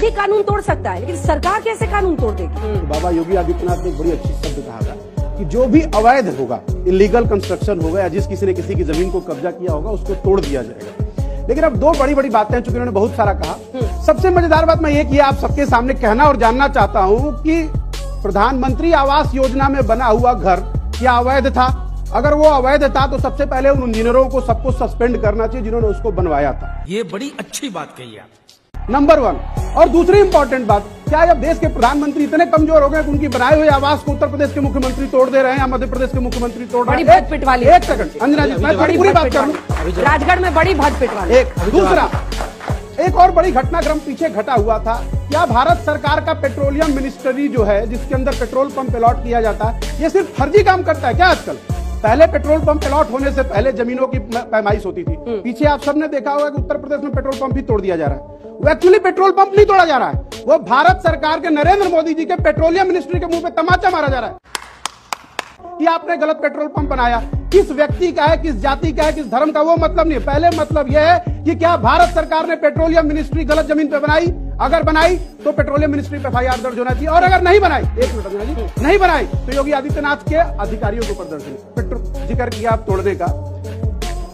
अपराधी कानून तोड़ सकता है लेकिन सरकार कैसे कानून तोड़ देगी? तो बाबा योगी आदित्यनाथ ने बड़ी अच्छी शब्द कहा था कि जो भी अवैध होगा इलीगल कंस्ट्रक्शन होगा या जिस किसी ने किसी की ज़मीन को कब्जा किया होगा उसको तोड़ दिया जाएगा। लेकिन अब दो बड़ी बड़ी बातें हैं चूँकि उन्होंने बहुत सारा कहा। सबसे मज़ेदार बात मैं ये कि आप सबके सामने कहना और जानना चाहता हूँ कि प्रधानमंत्री आवास योजना में बना हुआ घर क्या अवैध था? अगर वो अवैध था तो सबसे पहले उन इंजीनियरों को सबको सस्पेंड करना चाहिए जिन्होंने उसको बनवाया था। ये बड़ी अच्छी बात कही आप। नंबर वन और दूसरी इंपॉर्टेंट बात क्या जब देश के प्रधानमंत्री इतने कमज़ोर हो गए कि उनकी बनाए हुए आवास को उत्तर प्रदेश के मुख्यमंत्री तोड़ दे रहे हैं या मध्य प्रदेश के मुख्यमंत्री तोड़ रहे हैं? वाली। एक सेकंड अंजना जी मैं बड़ी पूरी बात कर। राजगढ़ में बड़ी भदपिट वाली। एक दूसरा एक और बड़ी घटनाक्रम पीछे घटा हुआ था। क्या भारत सरकार का पेट्रोलियम मिनिस्ट्री जो है जिसके अंदर पेट्रोल पंप अलॉट किया जाता है ये सिर्फ़ फर्जी काम करता है क्या आजकल? पहले पेट्रोल पंप अलॉट होने से पहले जमीनों की पैमाइश होती थी। पीछे आप सबने देखा होगा कि उत्तर प्रदेश में पेट्रोल पंप ही तोड़ दिया जा रहा है। वो एक्चुअली पेट्रोल पंप नहीं तोड़ा जा रहा है। वो भारत सरकार के नरेंद्र मोदी जी के पेट्रोलियम मिनिस्ट्री के मुँह पे तमाचा मारा जा रहा है। कि आपने गलत पेट्रोल पंप बनाया। किस व्यक्ति का है किस जाति का है किस धर्म का वो मतलब नहीं पहले मतलब यह है कि क्या भारत सरकार ने पेट्रोलियम मिनिस्ट्री गलत ज़मीन पे बनाई? अगर बनाई तो पेट्रोलियम मिनिस्ट्री पे एफ़ दर्ज होना चाहिए। और अगर नहीं बनाई एक मिनट अंजना जी। नहीं बनाई तो योगी आदित्यनाथ के अधिकारियों के ऊपर दर्ज होनी। पेट्रोल ज़िक्र किया आप तोड़ने का।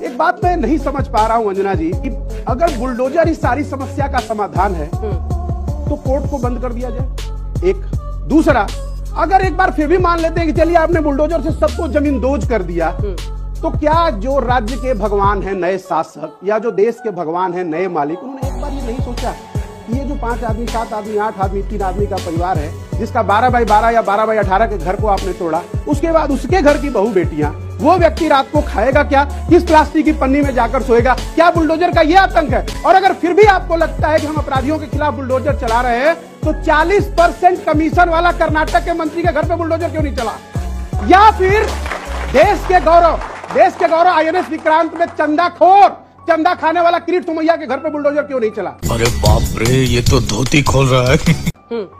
एक बात मैं नहीं समझ पा रहा हूँ अंजना जी कि अगर बुलडोजर इस सारी समस्या का समाधान है तो कोर्ट को बंद कर दिया जाए। एक। दूसरा अगर एक बार फिर भी मान लेते हैं कि चलिए आपने बुलडोजर से सबको ज़मीन दोज कर दिया तो क्या जो राज्य के भगवान हैं नए शासक या जो देश के भगवान हैं नए मालिक उन्होंने एक बार ये नहीं सोचा? ये जो पाँच आदमी, सात आदमी, आठ आदमी, तीन आदमी का परिवार है, जिसका बारह बाई बारह या बारह बाई अठारह के घर को आपने तोड़ा, उसके बाद उसके घर की बहू बेटियाँ, वो व्यक्ति रात को खाएगा क्या? किस प्लास्टिक की पन्नी में जाकर सोएगा? क्या बुलडोजर का ये आतंक है? और अगर फिर भी आपको लगता है कि हम अपराधियों के खिलाफ बुलडोजर चला रहे हैं तो 40 परसेंट कमीशन वाला कर्नाटक के मंत्री के घर पे बुलडोजर क्यों नहीं चला? या फिर देश के गौरव, देश के गौरव आई आईएनएस विक्रांत में चंदा खोर चंदा खाने वाला किरीट सुमैया के घर पे बुलडोजर क्यों नहीं चला? अरे बाप रे ये तो धोती खोल रहा है।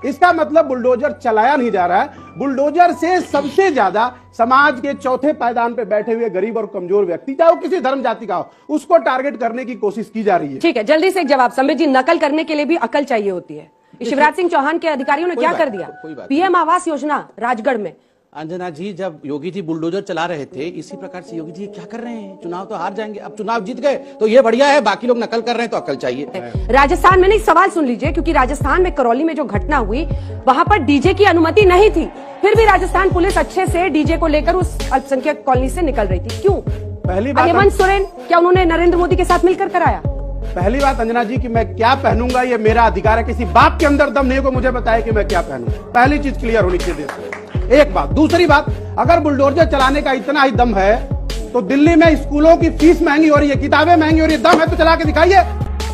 इसका मतलब बुलडोजर चलाया नहीं जा रहा है। बुलडोजर से सबसे ज़्यादा समाज के चौथे पायदान पे बैठे हुए गरीब और कमज़ोर व्यक्ति चाहे वो किसी धर्म जाति का हो उसको टारगेट करने की कोशिश की जा रही है। ठीक है जल्दी से एक जवाब। संबित जी नकल करने के लिए भी अकल चाहिए होती है। शिवराज सिंह चौहान के अधिकारियों ने क्या कर दिया? पीएम आवास योजना राजगढ़ में। अंजना जी जब योगी जी बुलडोजर चला रहे थे इसी प्रकार से योगी जी क्या कर रहे हैं? चुनाव तो हार जाएँगे। अब चुनाव जीत गए तो ये बढ़िया है बाकी लोग नकल कर रहे हैं तो अकल चाहिए। राजस्थान में नहीं सवाल सुन लीजिए क्योंकि राजस्थान में करौली में जो घटना हुई वहाँ पर डीजे की अनुमति नहीं थी। फिर भी राजस्थान पुलिस अच्छे से डीजे को लेकर उस अल्पसंख्यक कॉलोनी से निकल रही थी। क्यों? पहली बात हेमंत सोरेन क्या उन्होंने नरेंद्र मोदी के साथ मिलकर कराया? पहली बात अंजना जी कि मैं क्या पहनूँगा? ये मेरा अधिकार है। किसी बाप के अंदर दम नहीं को मुझे बताया कि मैं क्या पहनूं। पहली चीज़ क्लियर होनी चाहिए। एक बात दूसरी बात अगर बुलडोजर चलाने का इतना ही दम है तो दिल्ली में स्कूलों की फ़ीस महँगी हो रही है किताबें महँगी हो रही है दम है तो चला के दिखाइए।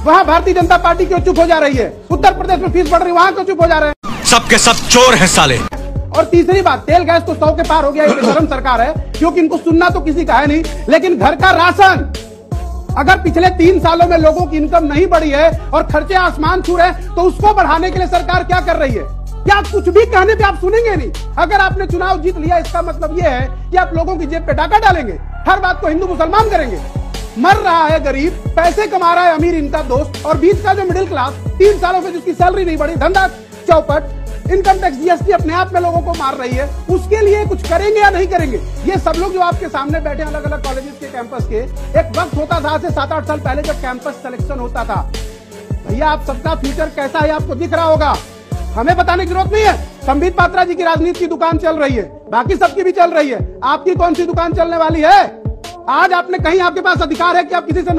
वहाँ भारतीय जनता पार्टी क्यों चुप हो जा रही है? उत्तर प्रदेश में फ़ीस बढ़ रही है वहाँ क्यों चुप हो जा रहे हैं? सबके सब चोर हैं साले। और तीसरी बात तेल गैस तो सौ के पार हो गया ये बेशरम सरकार है क्योंकि इनको सुनना तो किसी का है नहीं लेकिन घर का राशन। अगर पिछले तीन सालों में लोगों की इनकम नहीं बढ़ी है और खर्चे आसमान छू रहे हैं तो उसको बढ़ाने के लिए सरकार क्या कर रही है? क्या कुछ भी कहने पे आप सुनेंगे नहीं। अगर आपने चुनाव जीत लिया, इसका मतलब यह है कि आप लोगों की जेब पे डाका डालेंगे। हर बात को हिंदू मुसलमान करेंगे। मर रहा है गरीब, पैसे कमा रहा है अमीर, इनका दोस्त, और बीच का जो मिडिल क्लास तीन सालों से जिसकी सैलरी नहीं बढ़ी, धंधा चौपट इनकम टैक्स जीएसटी अपने आप में लोगों को मार रही है, उसके लिए कुछ करेंगे या नहीं करेंगे? ये सब लोग जो आपके सामने बैठे अलग अलग कॉलेजेस के कैंपस के, एक वक्त होता था आज से सात आठ साल पहले जब कैंपस सिलेक्शन होता था। भैया, आप सबका फ्यूचर कैसा है, आपको दिख रहा होगा। हमें बताने की ज़रूरत नहीं है। संबित पात्रा जी की राजनीति की दुकान चल रही है। बाकी सबकी भी चल रही है। आपकी कौन सी दुकान चलने वाली है? आज आपने कहीं आपके पास अधिकार है कि आप किसी से